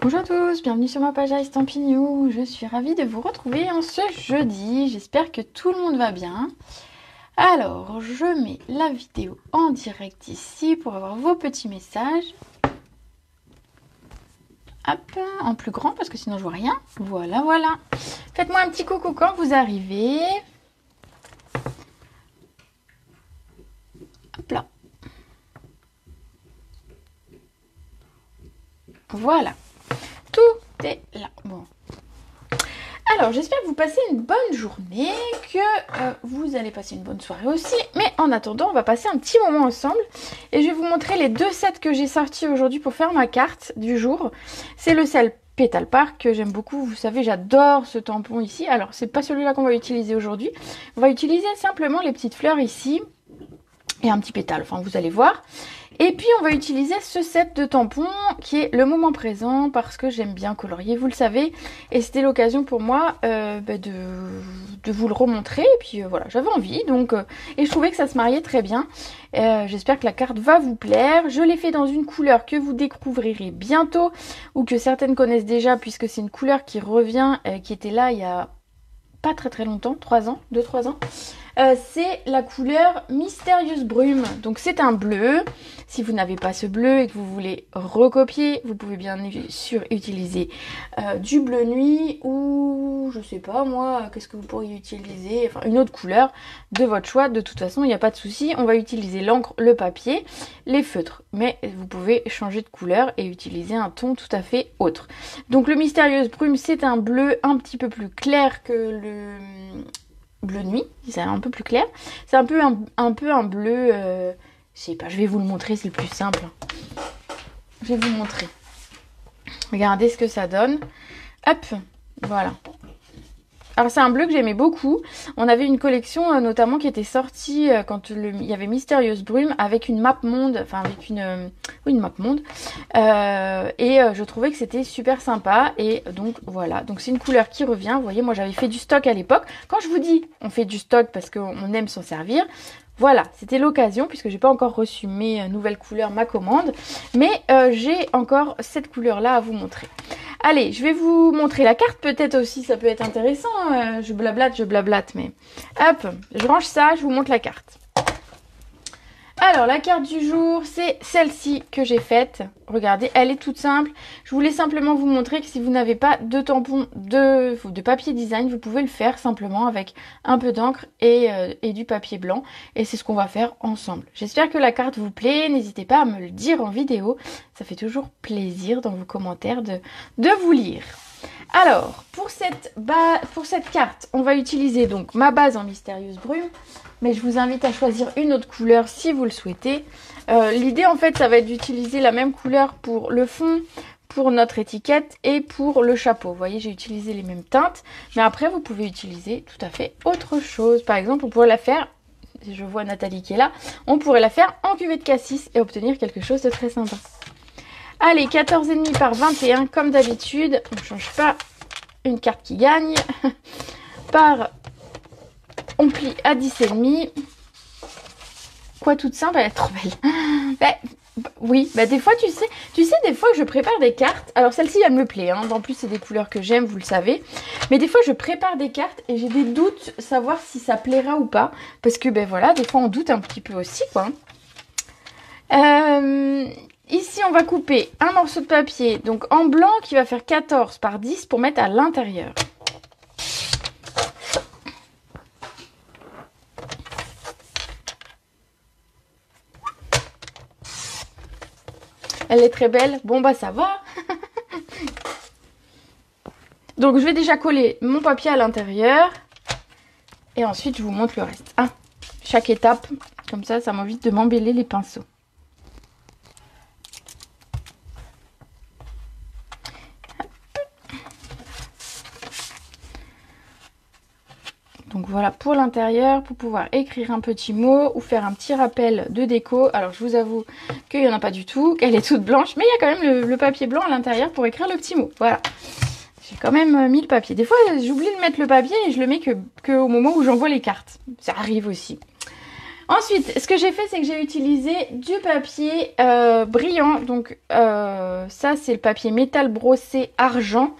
Bonjour à tous, bienvenue sur ma page Estampignou. Je suis ravie de vous retrouver en ce jeudi. J'espère que tout le monde va bien. Alors, je mets la vidéo en direct ici pour avoir vos petits messages. Hop, en plus grand parce que sinon je vois rien. Voilà, voilà. Faites-moi un petit coucou quand vous arrivez. Hop là. Voilà. Tout est là. Alors, j'espère que vous passez une bonne journée, que euh, vous allez passer une bonne soirée aussi. Mais en attendant, on va passer un petit moment ensemble. Et je vais vous montrer les deux sets que j'ai sortis aujourd'hui pour faire ma carte du jour. C'est le sel Petal Park que j'aime beaucoup. Vous savez, j'adore ce tampon ici. Alors, c'est pas celui-là qu'on va utiliser aujourd'hui. On va utiliser simplement les petites fleurs ici et un petit pétale. Enfin, vous allez voir. Et puis on va utiliser ce set de tampons qui est le moment présent parce que j'aime bien colorier, vous le savez. Et c'était l'occasion pour moi euh, bah, de, vous le remontrer. Et puis euh, voilà, j'avais envie. donc euh, Et je trouvais que ça se mariait très bien. J'espère que la carte va vous plaire. Je l'ai fait dans une couleur que vous découvrirez bientôt ou que certaines connaissent déjà puisque c'est une couleur qui revient, qui était là il y a pas très très longtemps, 3 ans, 2-3 ans. Euh, c'est la couleur Mystérieuse Brume. Donc c'est un bleu. Si vous n'avez pas ce bleu et que vous voulez recopier, vous pouvez bien sûr utiliser euh, du bleu nuit ou je sais pas moi, qu'est-ce que vous pourriez utiliser? Enfin une autre couleur de votre choix. De toute façon, il n'y a pas de souci. On va utiliser l'encre, le papier, les feutres. Mais vous pouvez changer de couleur et utiliser un ton tout à fait autre. Donc le Mystérieuse Brume, c'est un bleu un petit peu plus clair que le bleu nuit, c'est un peu plus clair. C'est un peu un, peu un bleu, euh, je sais pas, je vais vous le montrer, c'est le plus simple. Je vais vous montrer. Regardez ce que ça donne. Hop, voilà. Alors c'est un bleu que j'aimais beaucoup. On avait une collection euh, notamment qui était sortie euh, quand il y avait Mystérieuse Brume avec une map monde, enfin avec une, euh, map monde. et je trouvais que c'était super sympa. Et donc voilà, donc c'est une couleur qui revient. Vous voyez, moi j'avais fait du stock à l'époque. Quand je vous dis on fait du stock parce qu'on aime s'en servir, voilà, c'était l'occasion puisque j'ai pas encore reçu mes nouvelles couleurs, ma commande, mais j'ai encore cette couleur là à vous montrer. Allez, je vais vous montrer la carte peut-être aussi, ça peut être intéressant. Euh, je blablate, je blablate, mais hop, je range ça, je vous montre la carte. Alors, la carte du jour, c'est celle-ci que j'ai faite. Regardez, elle est toute simple. Je voulais simplement vous montrer que si vous n'avez pas de tampon de, de papier design, vous pouvez le faire simplement avec un peu d'encre et, euh, et, du papier blanc. Et c'est ce qu'on va faire ensemble. J'espère que la carte vous plaît. N'hésitez pas à me le dire en vidéo. Ça fait toujours plaisir dans vos commentaires de, de vous lire. Alors, pour cette, carte, on va utiliser donc ma base en mystérieuse brume. Mais je vous invite à choisir une autre couleur si vous le souhaitez. Euh, l'idée en fait, ça va être d'utiliser la même couleur pour le fond, pour notre étiquette et pour le chapeau. Vous voyez, j'ai utilisé les mêmes teintes. Mais après, vous pouvez utiliser tout à fait autre chose. Par exemple, on pourrait la faire, je vois Nathalie qui est là, on pourrait la faire en cuvée de cassis et obtenir quelque chose de très sympa. Allez, 14,5 par 21, comme d'habitude. On ne change pas une carte qui gagne. par, on plie à 10,5. Quoi, toute simple, elle est trop belle. Bah, oui, bah des fois, tu sais, tu sais, des fois, je prépare des cartes. Alors, celle-ci, elle me plaît. Hein. En plus, c'est des couleurs que j'aime, vous le savez. Mais des fois, je prépare des cartes et j'ai des doutes savoir si ça plaira ou pas. Parce que, ben voilà, des fois, on doute un petit peu aussi, quoi. Euh, Ici, on va couper un morceau de papier, donc en blanc, qui va faire 14 par 10 pour mettre à l'intérieur. Elle est très belle. Bon, bah ça va. donc, je vais déjà coller mon papier à l'intérieur. Et ensuite, je vous montre le reste. Ah, chaque étape, comme ça, ça m'invite de m'embêler les pinceaux. Voilà pour l'intérieur, pour pouvoir écrire un petit mot ou faire un petit rappel de déco. Alors je vous avoue qu'il n'y en a pas du tout, qu'elle est toute blanche, mais il y a quand même le, papier blanc à l'intérieur pour écrire le petit mot. Voilà. J'ai quand même euh, mis le papier. Des fois j'oublie de mettre le papier et je le mets que, moment où j'envoie les cartes. Ça arrive aussi. Ensuite, ce que j'ai fait, c'est que j'ai utilisé du papier euh, brillant. Donc euh, ça, c'est le papier métal brossé argent.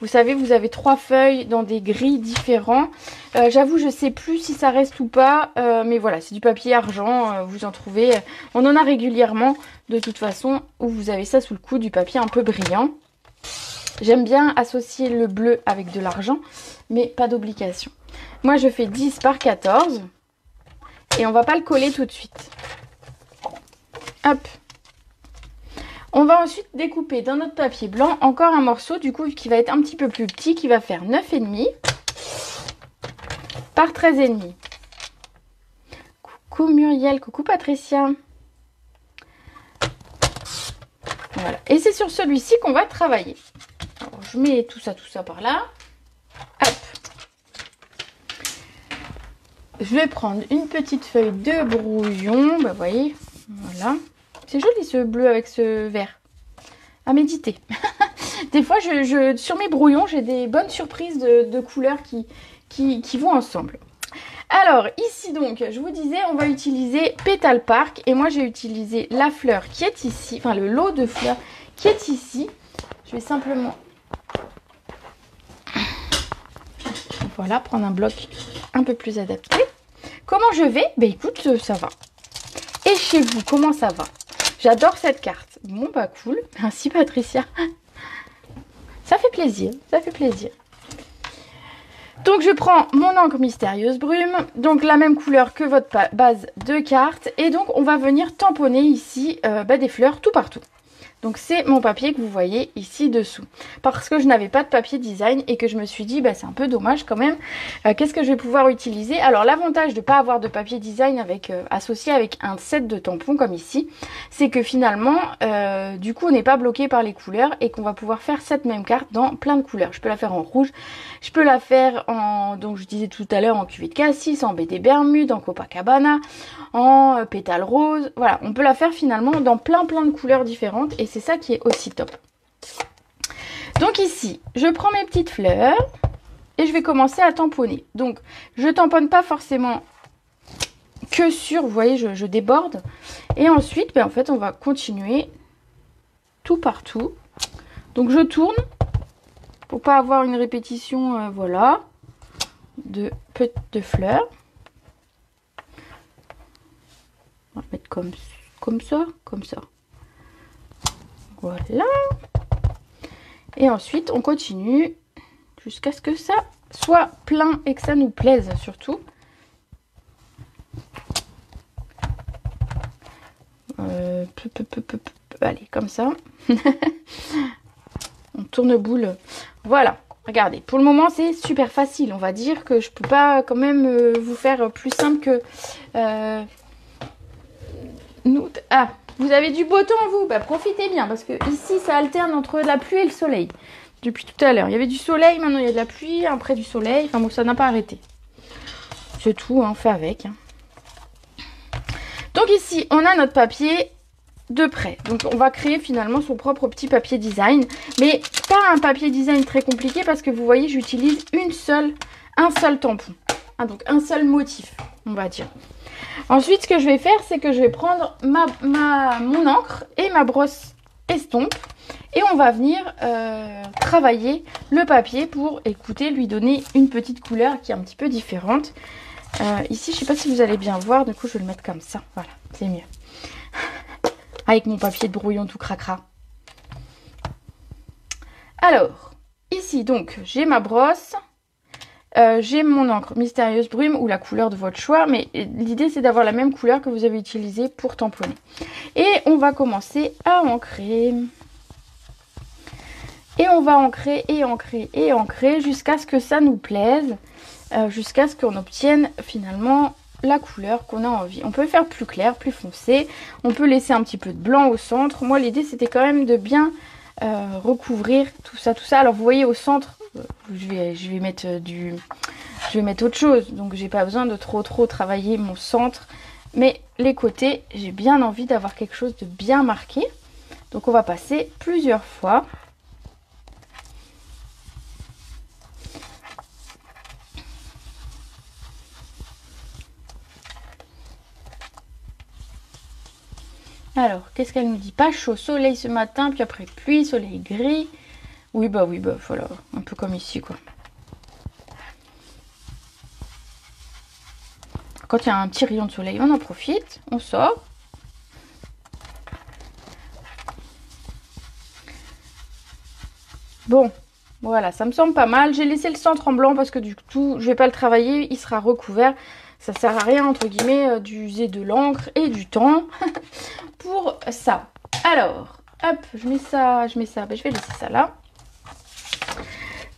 Vous savez, vous avez trois feuilles dans des gris différents. Euh, j'avoue, je sais plus si ça reste ou pas. mais voilà, c'est du papier argent. vous en trouvez. On en a régulièrement, de toute façon, où vous avez ça sous le coup, du papier un peu brillant. J'aime bien associer le bleu avec de l'argent, mais pas d'obligation. Moi, je fais 10 par 14. Et on va pas le coller tout de suite. Hop. On va ensuite découper dans notre papier blanc encore un morceau, du coup, qui va être un petit peu plus petit, qui va faire 9,5 par 13,5. Coucou Muriel, coucou Patricia. Voilà. Et c'est sur celui-ci qu'on va travailler. Je mets tout ça, tout ça par là. Hop. Je vais prendre une petite feuille de brouillon. Bah, voyez, voilà. C'est joli ce bleu avec ce vert. À méditer. des fois, sur mes brouillons, j'ai des bonnes surprises de, couleurs qui, vont ensemble. Alors, ici donc, je vous disais, on va utiliser Petal Park. Et moi, j'ai utilisé la fleur qui est ici, enfin le lot de fleurs qui est ici. Je vais simplement... Voilà, prendre un bloc un peu plus adapté. Comment je vais? Ben écoute, ça va. Et chez vous, comment ça va? J'adore cette carte. Bon bah cool. Merci Patricia. Ça fait plaisir, ça fait plaisir. Donc je prends mon encre mystérieuse brume, donc la même couleur que votre base de carte. Et donc on va venir tamponner ici euh, bah, des fleurs tout partout. Donc c'est mon papier que vous voyez ici dessous. Parce que je n'avais pas de papier design et que je me suis dit, bah, c'est un peu dommage quand même. Euh, qu'est-ce que je vais pouvoir utiliser? Alors l'avantage de ne pas avoir de papier design avec euh, associé avec un set de tampons comme ici, c'est que finalement, euh, du coup, on n'est pas bloqué par les couleurs et qu'on va pouvoir faire cette même carte dans plein de couleurs. Je peux la faire en rouge, je peux la faire en, donc je disais tout à l'heure, en cuvée de cassis, en BD Bermude, en Copacabana, en pétale rose. Voilà, on peut la faire finalement dans plein plein de couleurs différentes et c'est ça qui est aussi top. Donc ici, je prends mes petites fleurs et je vais commencer à tamponner. Donc, je tamponne pas forcément que sur, vous voyez, je, déborde. Et ensuite, ben, en fait, on va continuer tout partout. Donc, je tourne pour pas avoir une répétition, euh, voilà, de, de fleurs. On va mettre comme, ça, comme ça. Voilà. Et ensuite, on continue jusqu'à ce que ça soit plein et que ça nous plaise surtout. Euh, allez, comme ça. on tourne boule. Voilà. Regardez, pour le moment c'est super facile. On va dire que je peux pas quand même euh, vous faire plus simple que... Euh. Ah, vous avez du beau temps, vous bah, Profitez bien, parce que ici, ça alterne entre la pluie et le soleil. Depuis tout à l'heure. Il y avait du soleil, maintenant il y a de la pluie, après du soleil. Enfin bon, ça n'a pas arrêté. C'est tout, hein, on fait avec. Hein. Donc ici, on a notre papier de près. Donc on va créer finalement son propre petit papier design. Mais pas un papier design très compliqué parce que vous voyez, j'utilise une seule, un seul tampon. Ah, donc un seul motif, on va dire. Ensuite, ce que je vais faire, c'est que je vais prendre ma, mon encre et ma brosse estompe. Et on va venir euh, travailler le papier pour, écouter, lui donner une petite couleur qui est un petit peu différente. Euh, ici, je ne sais pas si vous allez bien voir, du coup, je vais le mettre comme ça. Voilà, c'est mieux. Avec mon papier de brouillon tout cracra. Alors, ici, donc, j'ai ma brosse. Euh, j'ai mon encre mystérieuse brume ou la couleur de votre choix, mais l'idée c'est d'avoir la même couleur que vous avez utilisée pour tamponner. Et on va commencer à ancrer. Et on va ancrer et ancrer et ancrer jusqu'à ce que ça nous plaise, euh, jusqu'à ce qu'on obtienne finalement la couleur qu'on a envie. On peut faire plus clair, plus foncé, on peut laisser un petit peu de blanc au centre. Moi l'idée c'était quand même de bien euh, recouvrir tout ça, tout ça. Alors vous voyez au centre, je vais, je vais mettre du, je vais mettre autre chose. Donc j'ai pas besoin de trop trop travailler mon centre. Mais les côtés, j'ai bien envie d'avoir quelque chose de bien marqué. Donc on va passer plusieurs fois. Alors, qu'est-ce qu'elle nous dit? Pas chaud, soleil ce matin, puis après pluie, soleil gris. Oui, bah oui, bah voilà, un peu comme ici, quoi. Quand il y a un petit rayon de soleil, on en profite, on sort. Bon, voilà, ça me semble pas mal. J'ai laissé le centre en blanc parce que du coup, je vais pas le travailler, il sera recouvert. Ça sert à rien, entre guillemets, euh, d'user de l'encre et du temps pour ça. Alors, hop, je mets ça, je mets ça, ben, je vais laisser ça là.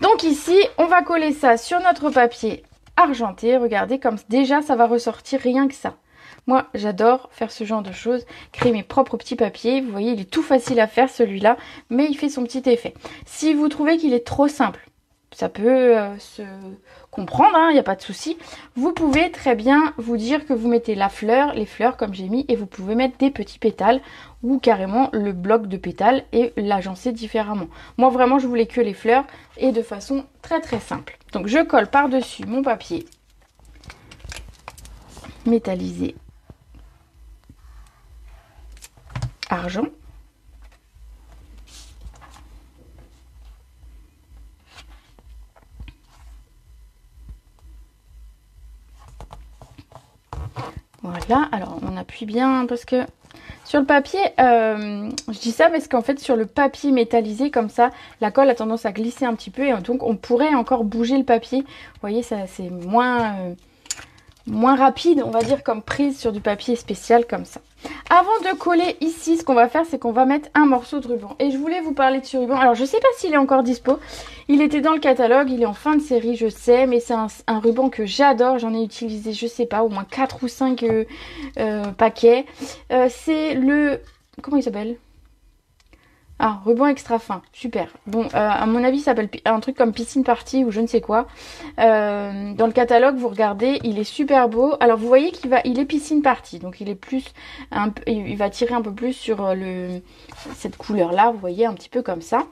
Donc ici, on va coller ça sur notre papier argenté. Regardez comme déjà, ça va ressortir rien que ça. Moi, j'adore faire ce genre de choses, créer mes propres petits papiers. Vous voyez, il est tout facile à faire celui-là, mais il fait son petit effet. Si vous trouvez qu'il est trop simple, ça peut euh, se comprendre, il hein, n'y a pas de souci. Vous pouvez très bien vous dire que vous mettez la fleur, les fleurs comme j'ai mis, et vous pouvez mettre des petits pétales ou carrément le bloc de pétales et l'agencer différemment. Moi vraiment je voulais que les fleurs et de façon très très simple. Donc je colle par-dessus mon papier métallisé argent. Voilà, alors on appuie bien parce que sur le papier, euh, je dis ça parce qu'en fait sur le papier métallisé comme ça, la colle a tendance à glisser un petit peu et donc on pourrait encore bouger le papier. Vous voyez, ça c'est moins, euh, moins rapide, on va dire, comme prise sur du papier spécial comme ça. Avant de coller ici, ce qu'on va faire, c'est qu'on va mettre un morceau de ruban. Et je voulais vous parler de ce ruban. Alors, je ne sais pas s'il est encore dispo. Il était dans le catalogue, il est en fin de série, je sais. Mais c'est un, ruban que j'adore. J'en ai utilisé, je sais pas, au moins 4 ou 5 euh, euh, paquets. Euh, c'est le... Comment il s'appelle? Ah, ruban extra fin, super. Bon, euh, à mon avis, ça s'appelle un truc comme piscine party ou je ne sais quoi. Euh, dans le catalogue, vous regardez, il est super beau. Alors, vous voyez qu'il va, il est piscine party, donc il est plus, il va tirer un peu plus sur euh, cette couleur-là. Vous voyez, un petit peu comme ça.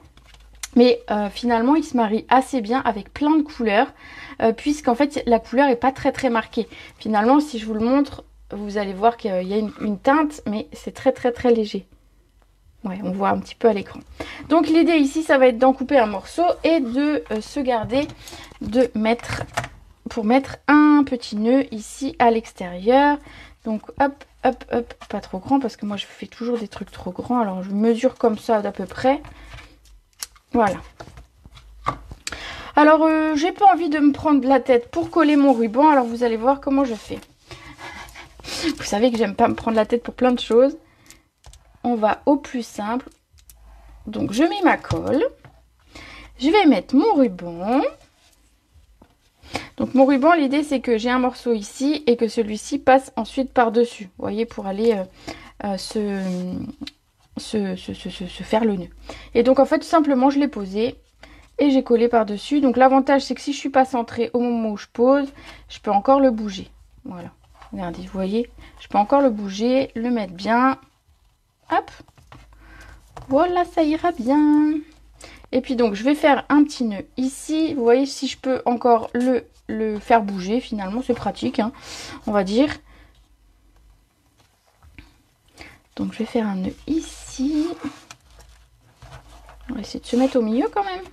Mais finalement, il se marie assez bien avec plein de couleurs, puisqu'en fait, la couleur est pas très très marquée. Finalement, si je vous le montre, vous allez voir qu'il y a une teinte, mais c'est très très très léger. Ouais, on voit un petit peu à l'écran. Donc l'idée ici, ça va être d'en couper un morceau et de euh, se garder de mettre, pour mettre un petit nœud ici à l'extérieur. Donc hop, hop, hop, pas trop grand parce que moi je fais toujours des trucs trop grands. Alors je mesure comme ça d'à peu près. Voilà. Alors euh, j'ai pas envie de me prendre la tête pour coller mon ruban. Alors vous allez voir comment je fais. Vous savez que j'aime pas me prendre la tête pour plein de choses on va au plus simple. Donc je mets ma colle. Je vais mettre mon ruban. Donc mon ruban, l'idée c'est que j'ai un morceau ici et que celui-ci passe ensuite par-dessus. Vous voyez, pour aller euh, euh, se, faire le nœud. Et donc en fait, tout simplement, je l'ai posé et j'ai collé par-dessus. Donc l'avantage c'est que si je suis pas centrée au moment où je pose, je peux encore le bouger. Voilà. Regardez, vous voyez, je peux encore le bouger, le mettre bien. Voilà, ça ira bien. Et puis donc, je vais faire un petit nœud ici. Vous voyez, si je peux encore le, le faire bouger, finalement, c'est pratique, hein, on va dire. Donc, je vais faire un nœud ici. On va essayer de se mettre au milieu quand même.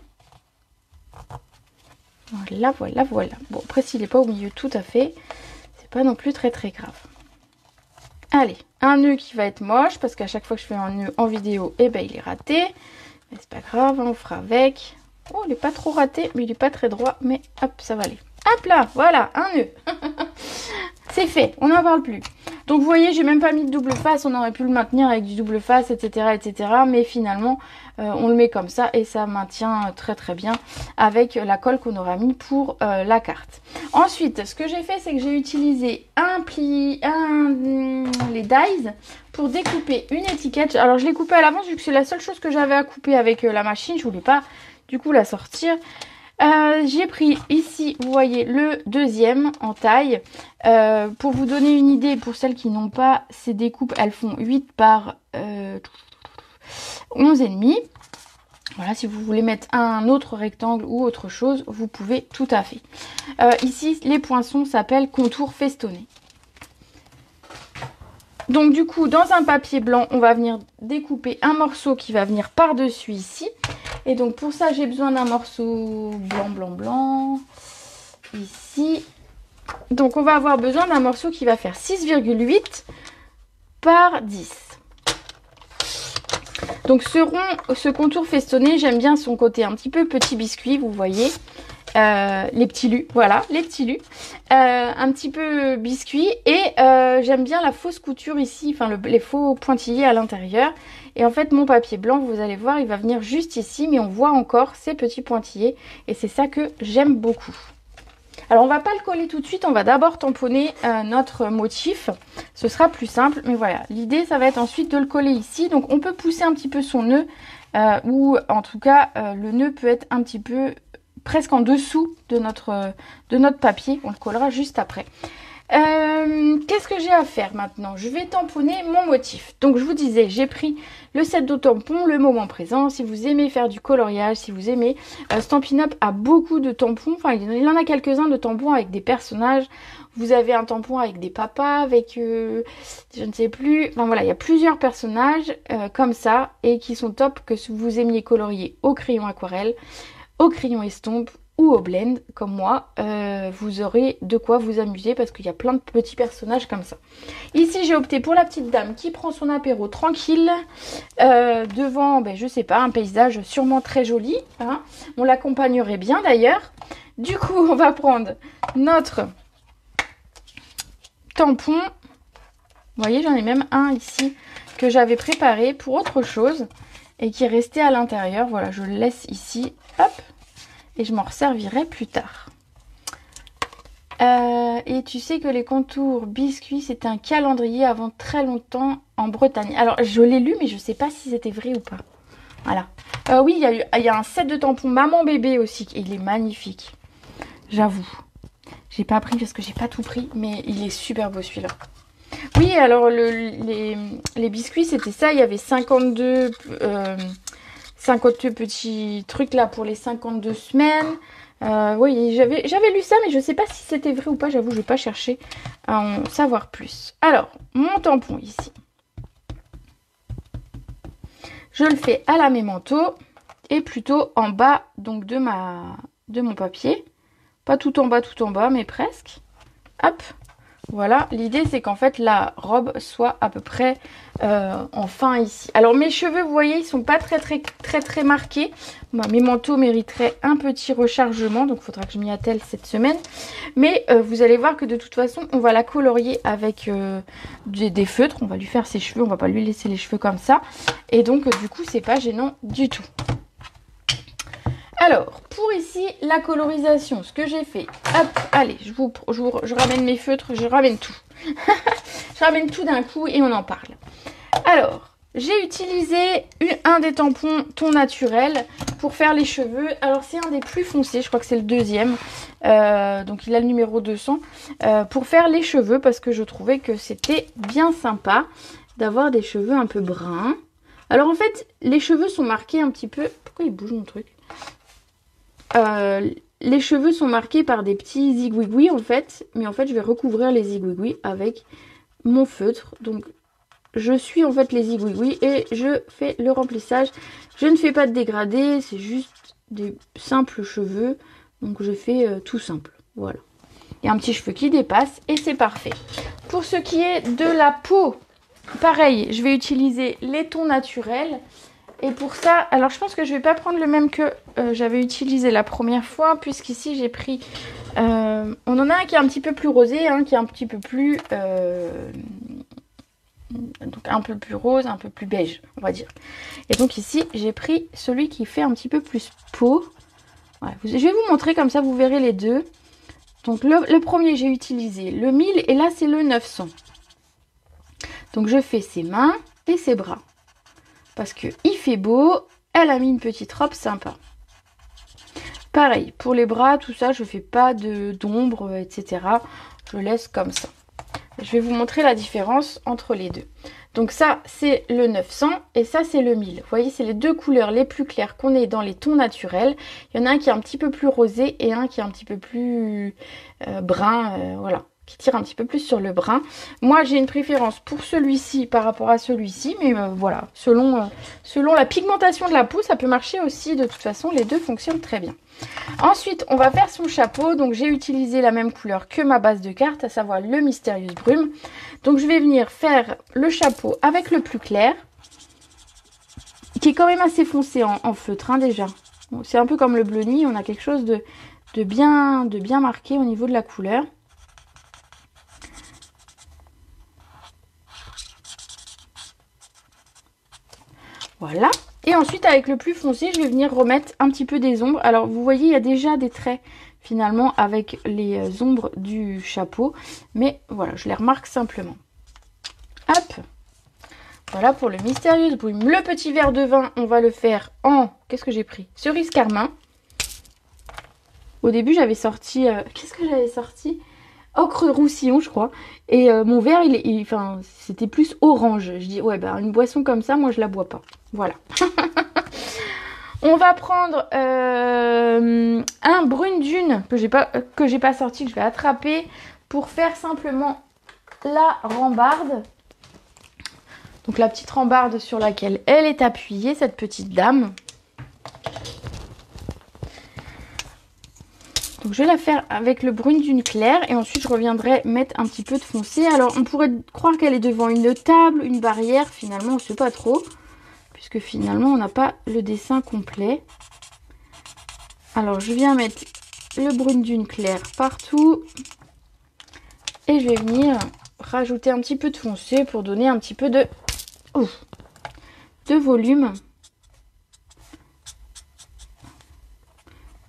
Voilà, voilà, voilà. Bon, après, s'il n'est pas au milieu tout à fait, c'est pas non plus très très grave. Allez, un nœud qui va être moche parce qu'à chaque fois que je fais un nœud en vidéo, eh ben, il est raté. Mais c'est pas grave, on fera avec. Oh, il est pas trop raté, mais il est pas très droit. Mais hop, ça va aller. Hop là, voilà, un nœud. c'est fait, on n'en parle plus. Donc vous voyez, j'ai même pas mis de double face, on aurait pu le maintenir avec du double face, etc. etc. Mais finalement, euh, on le met comme ça et ça maintient très très bien avec la colle qu'on aura mis pour euh, la carte. Ensuite, ce que j'ai fait, c'est que j'ai utilisé un pli, un, les dies pour découper une étiquette. Alors je l'ai coupé à l'avance vu que c'est la seule chose que j'avais à couper avec euh, la machine. Je voulais pas du coup la sortir. Euh, j'ai pris ici, vous voyez, le deuxième en taille. Euh, pour vous donner une idée, pour celles qui n'ont pas ces découpes, elles font 8 par euh, 11,5. Voilà, si vous voulez mettre un autre rectangle ou autre chose, vous pouvez tout à fait. Euh, ici, les poinçons s'appellent contour festonné. Donc du coup, dans un papier blanc, on va venir découper un morceau qui va venir par-dessus ici. Et donc pour ça, j'ai besoin d'un morceau blanc, blanc, blanc. Ici. Donc on va avoir besoin d'un morceau qui va faire 6,8 par 10. Donc ce rond, ce contour festonné, j'aime bien son côté un petit peu petit biscuit, vous voyez. Euh, les petits lus, voilà, les petits lus. Euh, un petit peu biscuit et euh, j'aime bien la fausse couture ici, enfin les faux pointillés à l'intérieur. Et en fait mon papier blanc, vous allez voir, il va venir juste ici, mais on voit encore ces petits pointillés et c'est ça que j'aime beaucoup. Alors on va pas le coller tout de suite, on va d'abord tamponner notre motif. Ce sera plus simple, mais voilà. L'idée ça va être ensuite de le coller ici. Donc on peut pousser un petit peu son nœud, ou en tout cas le nœud peut être un petit peu presque en dessous de notre, de notre papier. On le collera juste après. Euh, qu'est-ce que j'ai à faire maintenant? Je vais tamponner mon motif. Donc je vous disais, j'ai pris le set de tampons, le moment présent. Si vous aimez faire du coloriage, si vous aimez, euh, Stampin' Up a beaucoup de tampons. Enfin, il en a quelques-uns de tampons avec des personnages. Vous avez un tampon avec des papas, avec euh, je ne sais plus. Enfin voilà, il y a plusieurs personnages comme ça et qui sont top que vous aimiez colorier au crayon aquarelle au crayon estompe ou au blend comme moi, euh, vous aurez de quoi vous amuser parce qu'il y a plein de petits personnages comme ça. Ici j'ai opté pour la petite dame qui prend son apéro tranquille euh, devant, ben, je sais pas, un paysage sûrement très joli. Hein. On l'accompagnerait bien d'ailleurs. Du coup on va prendre notre tampon. Vous voyez j'en ai même un ici que j'avais préparé pour autre chose et qui est resté à l'intérieur. Voilà je le laisse ici Et je m'en resservirai plus tard. Euh, et tu sais que les contours biscuits, c'était un calendrier avant très longtemps en Bretagne. Alors, je l'ai lu, mais je ne sais pas si c'était vrai ou pas. Voilà. Euh, oui, il y, a un set de tampons maman-bébé aussi. il est magnifique. J'avoue. J'ai pas pris parce que j'ai pas tout pris, mais il est super beau celui-là. Oui, alors les, biscuits, c'était ça. Il y avait 52... Euh, 52 petits trucs là pour les 52 semaines. Euh, oui, j'avais lu ça, mais je ne sais pas si c'était vrai ou pas. J'avoue, je vais pas chercher à en savoir plus. Alors, mon tampon ici. Je le fais à la mémento et plutôt en bas donc de, de mon papier. Pas tout en bas, tout en bas, mais presque. Hop, voilà, l'idée c'est qu'en fait la robe soit à peu près euh, en fin ici. Alors mes cheveux, vous voyez, ils sont pas très très très très marqués. mes manteaux mériteraient un petit rechargement, donc il faudra que je m'y attelle cette semaine. Mais euh, vous allez voir que de toute façon, on va la colorier avec euh, des, feutres. On va lui faire ses cheveux, on va pas lui laisser les cheveux comme ça. Et donc du coup, c'est pas gênant du tout. Alors, pour ici, la colorisation, ce que j'ai fait, hop, allez, je vous, je, ramène mes feutres, je ramène tout. je ramène tout d'un coup et on en parle. Alors, j'ai utilisé un des tampons ton naturel pour faire les cheveux. Alors, c'est un des plus foncés, je crois que c'est le deuxième. Euh, donc, il a le numéro 200. Euh, pour faire les cheveux parce que je trouvais que c'était bien sympa d'avoir des cheveux un peu bruns. Alors, en fait, les cheveux sont marqués un petit peu... Pourquoi il bouge mon truc? Euh, les cheveux sont marqués par des petits zigouigouis en fait. Mais en fait, je vais recouvrir les zigouigouis avec mon feutre. Donc, je suis en fait les zigouigouis et je fais le remplissage. Je ne fais pas de dégradé, c'est juste des simples cheveux. Donc, je fais euh, tout simple. Voilà. A un petit cheveu qui dépasse et c'est parfait. Pour ce qui est de la peau, pareil, je vais utiliser les tons naturels. Et pour ça, alors je pense que je vais pas prendre le même que euh, j'avais utilisé la première fois, puisqu'ici j'ai pris... Euh, on en a un qui est un petit peu plus rosé, un qui est un petit peu plus... Euh, donc un peu plus rose, un peu plus beige, on va dire. Et donc ici, j'ai pris celui qui fait un petit peu plus peau. je vais vous montrer comme ça, vous verrez les deux. Donc le, le premier, j'ai utilisé le 1000 et là, c'est le 900. Donc je fais ses mains et ses bras. Parce que il fait beau, elle a mis une petite robe sympa. Pareil, pour les bras, tout ça, je fais pas d'ombre, etc. Je laisse comme ça. Je vais vous montrer la différence entre les deux. Donc ça, c'est le 900 et ça, c'est le 1000. Vous voyez, c'est les deux couleurs les plus claires qu'on ait dans les tons naturels. Il y en a un qui est un petit peu plus rosé et un qui est un petit peu plus euh, brun. Euh, voilà. Qui tire un petit peu plus sur le brun. Moi, j'ai une préférence pour celui-ci par rapport à celui-ci, mais euh, voilà, selon, euh, selon la pigmentation de la peau, ça peut marcher aussi. De toute façon, les deux fonctionnent très bien. Ensuite, on va faire son chapeau. Donc, j'ai utilisé la même couleur que ma base de carte, à savoir le Mystérieuse Brume. Donc, je vais venir faire le chapeau avec le plus clair, qui est quand même assez foncé en, feutre, hein, déjà. C'est un peu comme le bleu nuit, on a quelque chose de bien marqué au niveau de la couleur. Voilà. Et ensuite, avec le plus foncé, je vais venir remettre un petit peu des ombres. Alors, vous voyez, il y a déjà des traits, finalement, avec les euh, ombres du chapeau. Mais voilà, je les remarque simplement. Hop Voilà pour le mystérieux brume. Le petit verre de vin, on va le faire en... Qu'est-ce que j'ai pris? Cerise carmin. Au début, j'avais sorti... Euh, qu'est-ce que j'avais sorti? Ocre roussillon, je crois. Et euh, mon verre, il, enfin, c'était plus orange. Je dis, ouais, bah, une boisson comme ça, moi, je la bois pas. Voilà. On va prendre euh, un brune dune que j'ai pas pas sorti, que je vais attraper pour faire simplement la rambarde. Donc la petite rambarde sur laquelle elle est appuyée, cette petite dame. Donc je vais la faire avec le brune d'une claire et ensuite je reviendrai mettre un petit peu de foncé. Alors on pourrait croire qu'elle est devant une table, une barrière, finalement on ne sait pas trop. Puisque finalement on n'a pas le dessin complet. Alors je viens mettre le brune d'une claire partout. Et je vais venir rajouter un petit peu de foncé pour donner un petit peu de, de volume.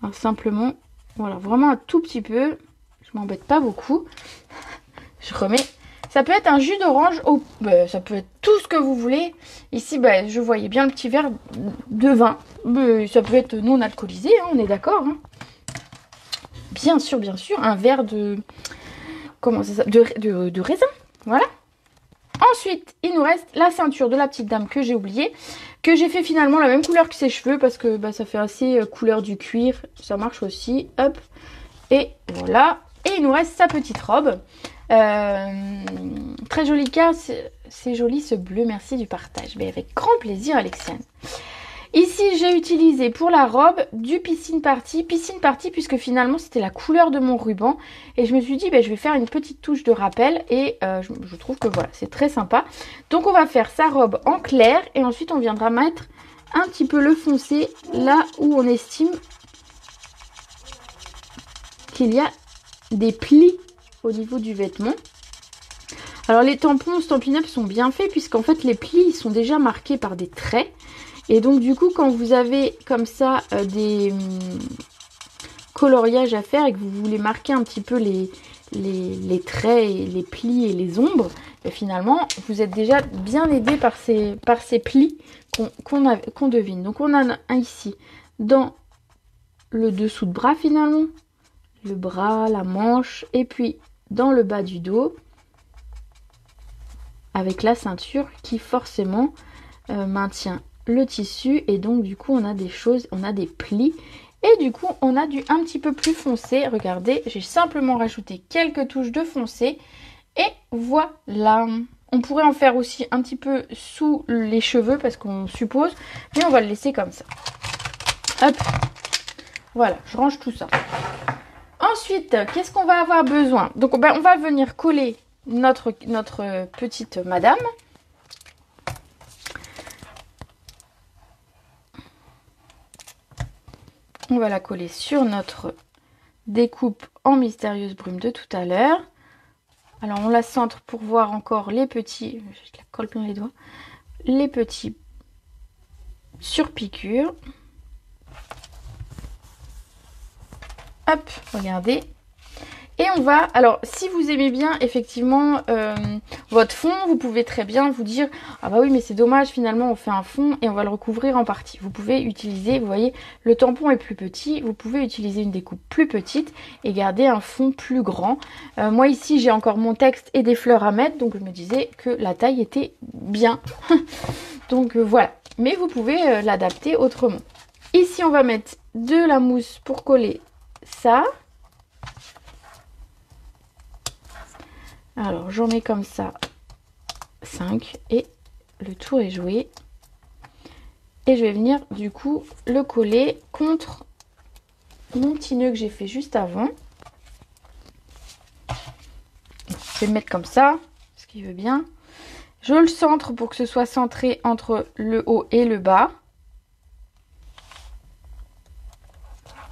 Alors simplement voilà, vraiment un tout petit peu. Je m'embête pas beaucoup. Je remets. Ça peut être un jus d'orange, oh, bah, ça peut être tout ce que vous voulez. Ici, bah, je voyais bien le petit verre de vin. Ça peut être non alcoolisé, hein, on est d'accord. Hein. Bien sûr, bien sûr, un verre de... Comment ça de, de, de raisin, voilà. Ensuite, il nous reste la ceinture de la petite dame que j'ai oubliée que j'ai fait finalement la même couleur que ses cheveux parce que bah, ça fait assez euh, couleur du cuir. Ça marche aussi. Hop. Et voilà. Et il nous reste sa petite robe. Euh, très joli cas. C'est joli ce bleu. Merci du partage. Mais avec grand plaisir Alexiane. Ici, j'ai utilisé pour la robe du piscine party. Piscine party puisque finalement, c'était la couleur de mon ruban. Et je me suis dit, ben, je vais faire une petite touche de rappel. Et euh, je, trouve que voilà, c'est très sympa. Donc, on va faire sa robe en clair. Et ensuite, on viendra mettre un petit peu le foncé là où on estime qu'il y a des plis au niveau du vêtement. Alors les tampons Stampin' Up sont bien faits puisqu'en fait les plis sont déjà marqués par des traits. Et donc du coup quand vous avez comme ça euh, des hum, coloriages à faire et que vous voulez marquer un petit peu les, les, traits, et les plis et les ombres, ben, finalement vous êtes déjà bien aidé par ces, par ces plis qu'on devine. Donc on a un ici dans le dessous de bras finalement, le bras, la manche et puis dans le bas du dos avec la ceinture qui forcément euh, maintient le tissu et donc du coup on a des choses, on a des plis et du coup on a du un petit peu plus foncé. Regardez, j'ai simplement rajouté quelques touches de foncé et voilà. On pourrait en faire aussi un petit peu sous les cheveux parce qu'on suppose, mais on va le laisser comme ça. Hop, voilà, je range tout ça. Ensuite, qu'est-ce qu'on va avoir besoin? Donc ben, on va venir coller notre, notre petite madame. On va la coller sur notre découpe en mystérieuse brume de tout à l'heure. Alors on la centre pour voir encore les petits, je la colle plein les doigts, les petits surpiqûres. Hop, regardez, et on va, alors si vous aimez bien effectivement euh, votre fond, vous pouvez très bien vous dire ah bah oui mais c'est dommage finalement on fait un fond et on va le recouvrir en partie. Vous pouvez utiliser, vous voyez le tampon est plus petit, vous pouvez utiliser une découpe plus petite et garder un fond plus grand. Euh, moi ici j'ai encore mon texte et des fleurs à mettre donc je me disais que la taille était bien. donc euh, voilà, mais vous pouvez l'adapter autrement. Ici on va mettre de la mousse pour coller ça. Alors, j'en mets comme ça 5 et le tour est joué. Et je vais venir du coup le coller contre mon petit nœud que j'ai fait juste avant. Je vais le mettre comme ça, ce qui veut bien. Je le centre pour que ce soit centré entre le haut et le bas.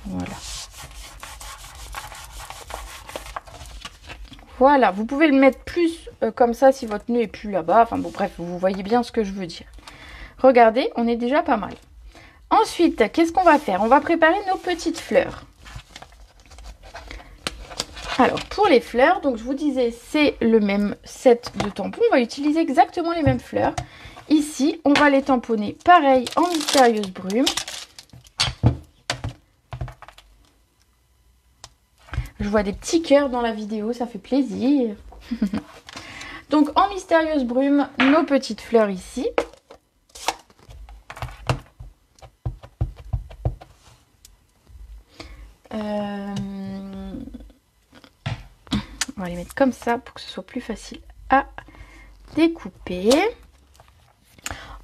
Voilà. Voilà, vous pouvez le mettre plus euh, comme ça si votre nœud est plus là-bas. Enfin bon, bref, vous voyez bien ce que je veux dire. Regardez, on est déjà pas mal. Ensuite, qu'est-ce qu'on va faire? On va préparer nos petites fleurs. Alors, pour les fleurs, donc je vous disais, c'est le même set de tampons. On va utiliser exactement les mêmes fleurs. Ici, on va les tamponner pareil en mystérieuse brume. Je vois des petits cœurs dans la vidéo, ça fait plaisir. donc, en mystérieuse brume, nos petites fleurs ici. Euh, on va les mettre comme ça pour que ce soit plus facile à découper.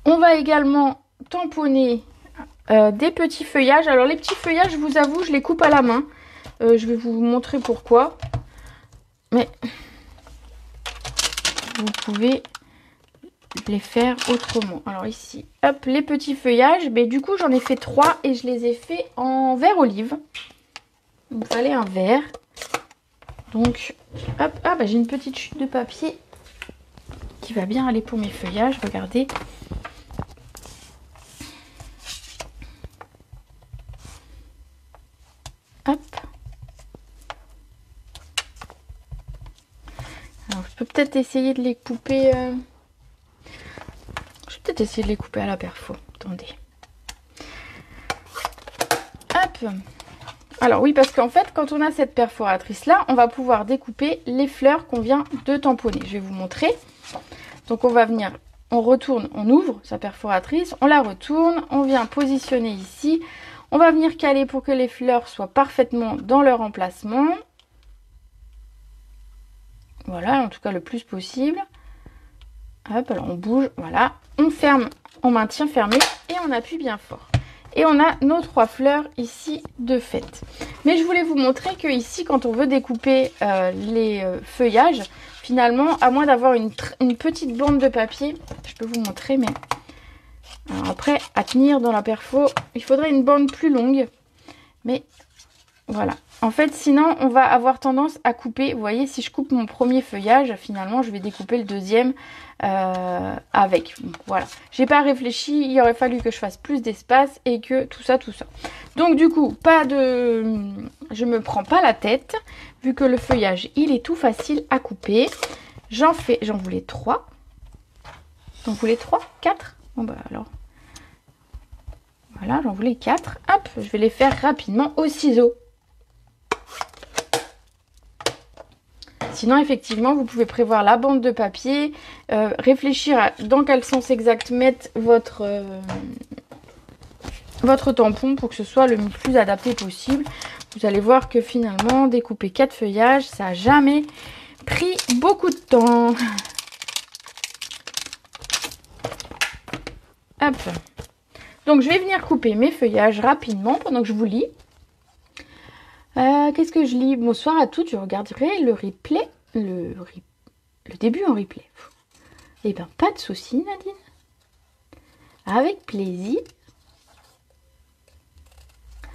On va également tamponner euh, des petits feuillages. Alors les petits feuillages, je vous avoue, je les coupe à la main. Euh, je vais vous montrer pourquoi. Mais vous pouvez les faire autrement. Alors ici, hop, les petits feuillages. Mais du coup, j'en ai fait trois et je les ai fait en vert olive. Il fallait un verre. Donc, hop, ah bah j'ai une petite chute de papier qui va bien aller pour mes feuillages. Regardez. Hop. Je peux peut-être essayer de les couper. Euh, je vais peut-être essayer de les couper à la perfo. Attendez. Hop. Alors oui, parce qu'en fait, quand on a cette perforatrice-là, on va pouvoir découper les fleurs qu'on vient de tamponner. Je vais vous montrer. Donc on va venir, on retourne, on ouvre sa perforatrice, on la retourne, on vient positionner ici. On va venir caler pour que les fleurs soient parfaitement dans leur emplacement. Voilà, en tout cas le plus possible. Hop, alors on bouge, voilà. On ferme, on maintient fermé et on appuie bien fort. Et on a nos trois fleurs ici de fête. Mais je voulais vous montrer que ici, quand on veut découper euh, les euh, feuillages, finalement, à moins d'avoir une, petite bande de papier, je peux vous montrer, mais... après, à tenir dans la perfo, il faudrait une bande plus longue. Mais voilà. En fait, sinon, on va avoir tendance à couper. Vous voyez, si je coupe mon premier feuillage, finalement, je vais découper le deuxième euh, avec. Voilà. J'ai pas réfléchi. Il aurait fallu que je fasse plus d'espace et que tout ça, tout ça. Donc, du coup, pas de... Je me prends pas la tête. Vu que le feuillage, il est tout facile à couper. J'en fais... J'en voulais trois. J'en voulais trois? Quatre? Bon, bah alors... Voilà, j'en voulais quatre. Hop, je vais les faire rapidement au ciseau. Sinon, effectivement, vous pouvez prévoir la bande de papier, euh, réfléchir dans quel sens exact mettre votre, euh, votre tampon pour que ce soit le plus adapté possible. Vous allez voir que finalement, découper quatre feuillages, ça n'a jamais pris beaucoup de temps. Hop. Donc, je vais venir couper mes feuillages rapidement pendant que je vous lis. Euh, qu'est-ce que je lis? Bonsoir à toutes, je regarderai le replay, le, début en replay. Eh bien, pas de souci, Nadine. Avec plaisir.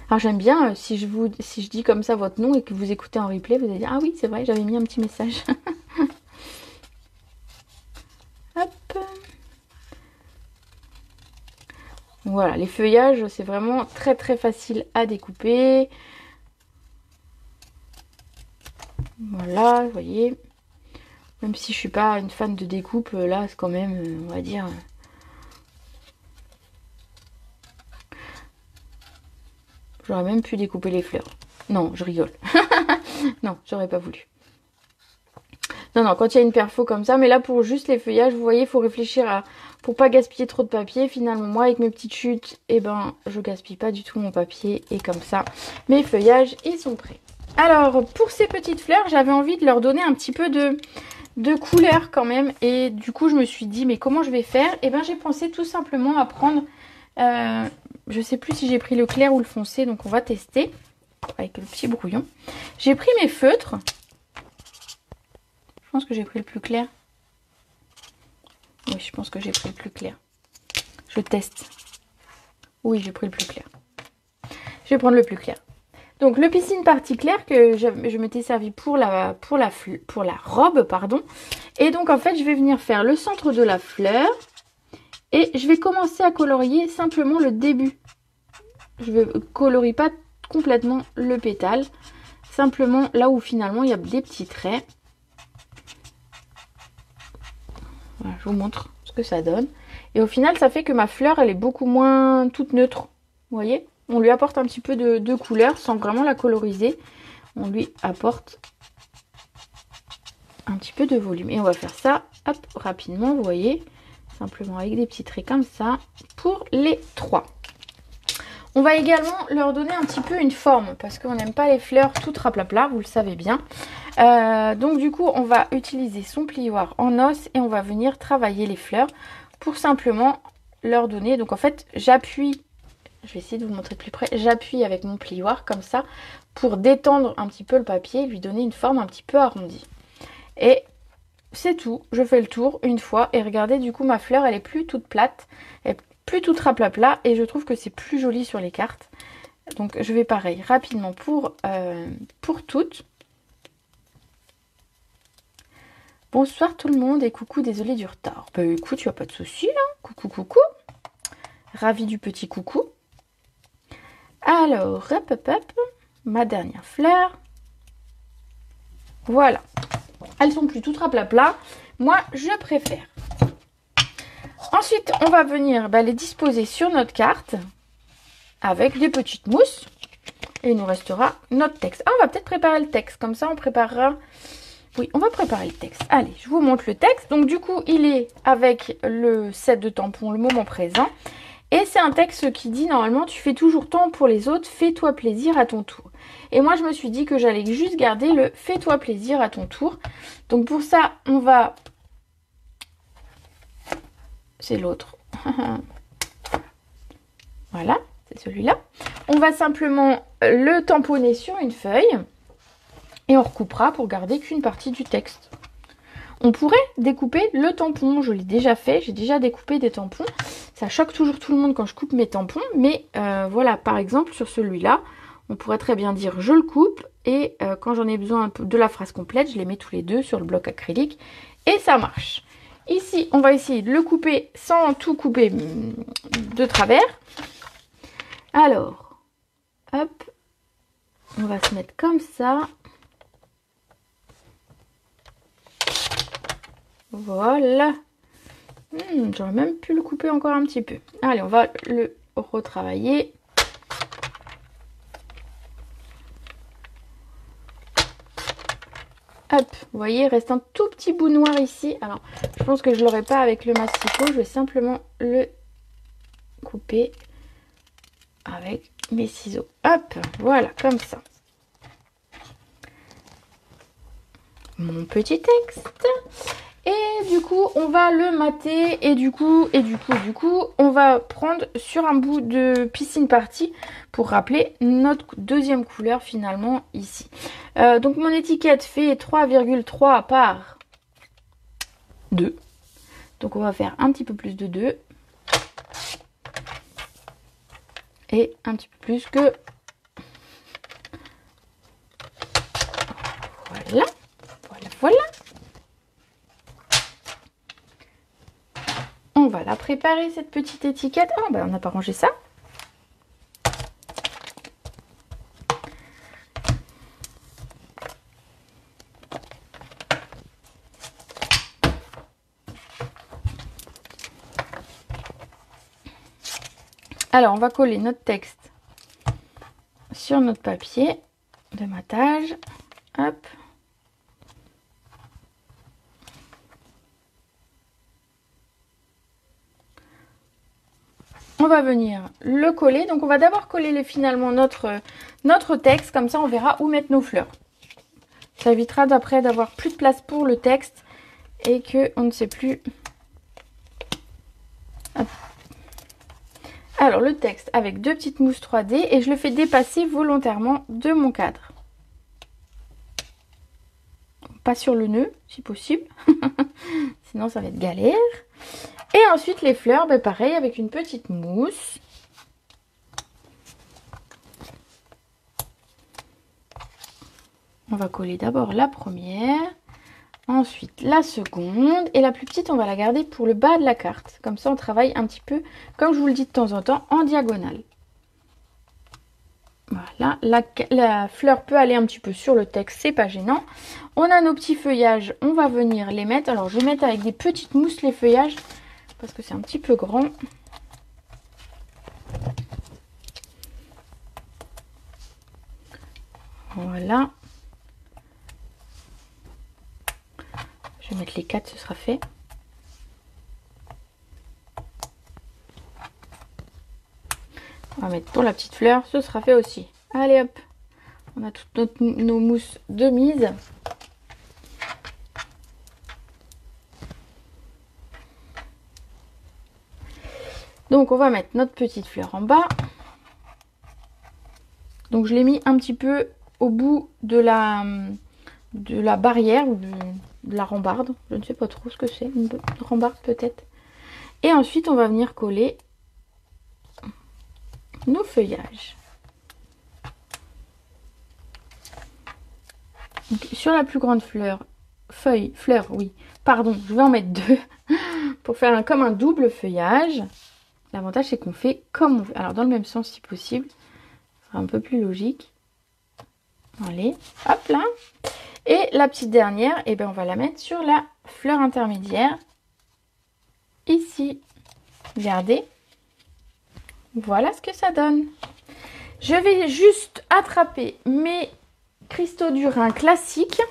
Alors j'aime bien, euh, si, je vous, si je dis comme ça votre nom et que vous écoutez en replay, vous allez dire, ah oui, c'est vrai, j'avais mis un petit message. Hop. Voilà, les feuillages, c'est vraiment très très facile à découper. Voilà, vous voyez. Même si je suis pas une fan de découpe, euh, là, c'est quand même, euh, on va dire... Euh, j'aurais même pu découper les fleurs. Non, je rigole. non, j'aurais pas voulu. Non, non, quand il y a une perfo comme ça, mais là pour juste les feuillages, vous voyez, il faut réfléchir à... Pour pas gaspiller trop de papier, finalement, moi avec mes petites chutes, eh ben, je gaspille pas du tout mon papier. Et comme ça, mes feuillages, ils sont prêts. Alors, pour ces petites fleurs, j'avais envie de leur donner un petit peu de couleurs quand même. Et du coup, je me suis dit, mais comment je vais faire? Eh bien, j'ai pensé tout simplement à prendre... Euh, je sais plus si j'ai pris le clair ou le foncé, donc on va tester avec le petit brouillon. J'ai pris mes feutres. Je pense que j'ai pris le plus clair. Oui, je pense que j'ai pris le plus clair. Je teste. Oui, j'ai pris le plus clair. Je vais prendre le plus clair. Donc le piscine partie claire que je, m'étais servi pour la, robe, pardon. Et donc en fait, je vais venir faire le centre de la fleur. Et je vais commencer à colorier simplement le début. Je ne colorie pas complètement le pétale. Simplement là où finalement il y a des petits traits. Je vous montre ce que ça donne. Et au final, ça fait que ma fleur, elle est beaucoup moins toute neutre. Vous voyez? On lui apporte un petit peu de, couleur sans vraiment la coloriser. On lui apporte un petit peu de volume. Et on va faire ça, rapidement, vous voyez Simplement avec des petits traits comme ça pour les trois. On va également leur donner un petit peu une forme parce qu'on n'aime pas les fleurs toutes raplapla, vous le savez bien. Euh, donc du coup, on va utiliser son plioir en os et on va venir travailler les fleurs pour simplement leur donner. Donc en fait, j'appuie, je vais essayer de vous montrer plus près, j'appuie avec mon plioir comme ça pour détendre un petit peu le papier, lui donner une forme un petit peu arrondie. Et c'est tout, je fais le tour une fois et regardez du coup ma fleur elle est plus toute plate, elle est plus toute raplapla et je trouve que c'est plus joli sur les cartes. Donc je vais pareil rapidement pour, euh, pour toutes. Bonsoir tout le monde et coucou, désolé du retard. Bah écoute, tu as pas de soucis là. Coucou, coucou. Ravi du petit coucou. Alors, hop, hop, hop. Ma dernière fleur. Voilà. Elles sont plus toutes raplapla. Moi, je préfère. Ensuite, on va venir bah, les disposer sur notre carte avec des petites mousses. Et il nous restera notre texte. Ah, on va peut-être préparer le texte. Comme ça, on préparera... Oui, on va préparer le texte. Allez, je vous montre le texte. Donc, du coup, il est avec le set de tampons, le moment présent. Et c'est un texte qui dit, normalement, tu fais toujours tant pour les autres, fais-toi plaisir à ton tour. Et moi, je me suis dit que j'allais juste garder le fais-toi plaisir à ton tour. Donc pour ça, on va... C'est l'autre. voilà, c'est celui-là. On va simplement le tamponner sur une feuille. Et on recoupera pour garder qu'une partie du texte. On pourrait découper le tampon, je l'ai déjà fait, j'ai déjà découpé des tampons. Ça choque toujours tout le monde quand je coupe mes tampons, mais euh, voilà, par exemple sur celui-là, on pourrait très bien dire je le coupe et euh, quand j'en ai besoin de la phrase complète, je les mets tous les deux sur le bloc acrylique et ça marche. Ici, on va essayer de le couper sans tout couper mm, de travers. Alors, hop, on va se mettre comme ça. Voilà. Hmm, j'aurais même pu le couper encore un petit peu. Allez, on va le retravailler. Hop, vous voyez, il reste un tout petit bout noir ici. Alors, je pense que je ne l'aurai pas avec le mastico. Je vais simplement le couper avec mes ciseaux. Hop, voilà, comme ça. Mon petit texte. Et du coup, on va le mater et du coup, et du coup, du coup, on va prendre sur un bout de piscine partie pour rappeler notre deuxième couleur finalement ici. Euh, donc mon étiquette fait 3,3 par 2. Donc on va faire un petit peu plus de 2. Et un petit peu plus que... Voilà, voilà, voilà. On va la préparer cette petite étiquette. Ah ben on n'a pas rangé ça. Alors, on va coller notre texte sur notre papier de matage. Hop. On va venir le coller. Donc on va d'abord coller finalement notre, notre texte, comme ça on verra où mettre nos fleurs. Ça évitera d'après d'avoir plus de place pour le texte et que on ne sait plus. Alors le texte avec deux petites mousses 3D et je le fais dépasser volontairement de mon cadre. Pas sur le nœud si possible, sinon ça va être galère. Et ensuite les fleurs, ben pareil avec une petite mousse. On va coller d'abord la première, ensuite la seconde et la plus petite on va la garder pour le bas de la carte. Comme ça on travaille un petit peu, comme je vous le dis de temps en temps, en diagonale. Voilà, la, la, fleur peut aller un petit peu sur le texte, c'est pas gênant. On a nos petits feuillages, on va venir les mettre. Alors je vais mettre avec des petites mousses les feuillages parce que c'est un petit peu grand. Voilà. Je vais mettre les quatre, ce sera fait. On va mettre pour la petite fleur, ce sera fait aussi. Allez hop, on a toutes nos mousses de mise. Donc on va mettre notre petite fleur en bas. Donc je l'ai mis un petit peu au bout de la, de la barrière ou de, la rambarde. Je ne sais pas trop ce que c'est, une rambarde peut-être. Et ensuite on va venir coller nos feuillages. sur la plus grande fleur, feuille, fleur, oui, pardon, je vais en mettre deux pour faire comme un double feuillage. L'avantage, c'est qu'on fait comme on veut. Alors, dans le même sens, si possible. Un peu plus logique. Allez, hop là. Et la petite dernière, eh ben, on va la mettre sur la fleur intermédiaire. Ici. Regardez. Voilà ce que ça donne. Je vais juste attraper mes cristaux du Rhin classiques.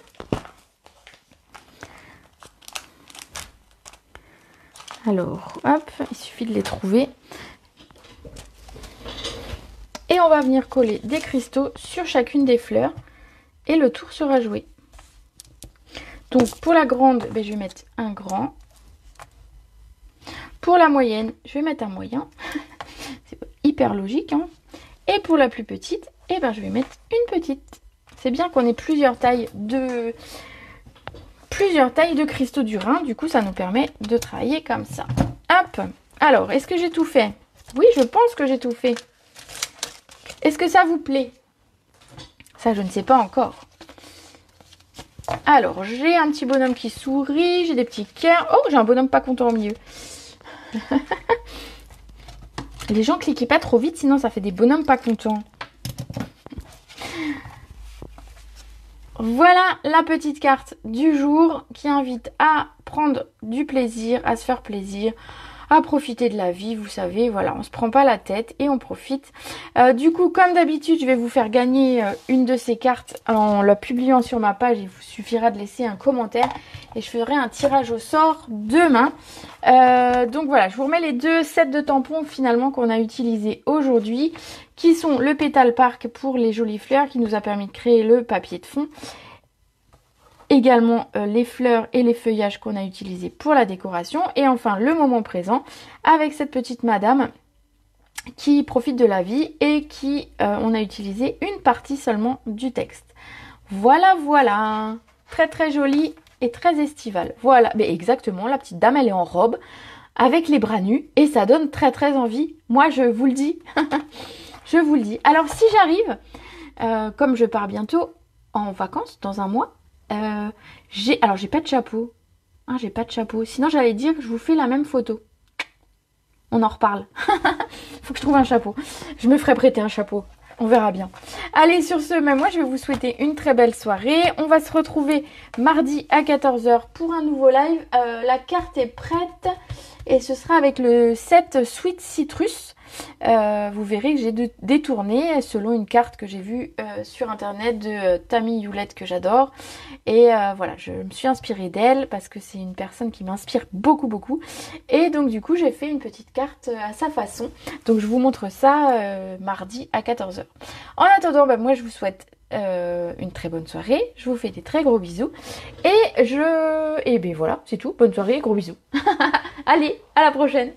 Alors, hop, il suffit de les trouver. Et on va venir coller des cristaux sur chacune des fleurs. Et le tour sera joué. Donc pour la grande, ben, je vais mettre un grand. Pour la moyenne, je vais mettre un moyen. C'est hyper logique. Hein. Et pour la plus petite, eh ben, je vais mettre une petite. C'est bien qu'on ait plusieurs tailles de, plusieurs tailles de cristaux du Rhin. Du coup, ça nous permet de travailler comme ça. Hop Alors, est-ce que j'ai tout fait? Oui, je pense que j'ai tout fait. Est-ce que ça vous plaît? Ça, je ne sais pas encore. Alors, j'ai un petit bonhomme qui sourit, j'ai des petits cœurs. Oh, j'ai un bonhomme pas content au milieu. Les gens cliquez pas trop vite, sinon ça fait des bonhommes pas contents. Voilà la petite carte du jour qui invite à prendre du plaisir, à se faire plaisir, à profiter de la vie, vous savez, voilà, on se prend pas la tête et on profite. Euh, du coup, comme d'habitude, je vais vous faire gagner euh, une de ces cartes en la publiant sur ma page. Il vous suffira de laisser un commentaire et je ferai un tirage au sort demain. Euh, donc voilà, je vous remets les deux sets de tampons finalement qu'on a utilisés aujourd'hui, qui sont le Pétale Park pour les jolies fleurs, qui nous a permis de créer le papier de fond également euh, les fleurs et les feuillages qu'on a utilisés pour la décoration et enfin le moment présent avec cette petite madame qui profite de la vie et qui euh, on a utilisé une partie seulement du texte. Voilà voilà, très très joli et très estival. Voilà, mais exactement, la petite dame elle est en robe avec les bras nus et ça donne très très envie. Moi je vous le dis, je vous le dis. Alors si j'arrive, euh, comme je pars bientôt en vacances dans un mois, euh, j'ai alors j'ai pas de chapeau. Ah, j'ai pas de chapeau. Sinon j'allais dire que je vous fais la même photo. On en reparle. Faut que je trouve un chapeau. Je me ferai prêter un chapeau. On verra bien. Allez, sur ce, même moi, je vais vous souhaiter une très belle soirée. On va se retrouver mardi à 14h pour un nouveau live. Euh, la carte est prête et ce sera avec le set Sweet Citrus. Euh, vous verrez que j'ai détourné selon une carte que j'ai vue euh, sur internet de euh, Tammy Hewlett que j'adore. Et voilà, je me suis inspirée d'elle parce que c'est une personne qui m'inspire beaucoup beaucoup. Et donc du coup j'ai fait une petite carte à sa façon. Donc je vous montre ça mardi à 14h. En attendant, bah, moi je vous souhaite une très bonne soirée. Je vous fais des très gros bisous. Et je... Et ben voilà, c'est tout. Bonne soirée, gros bisous. Allez, à la prochaine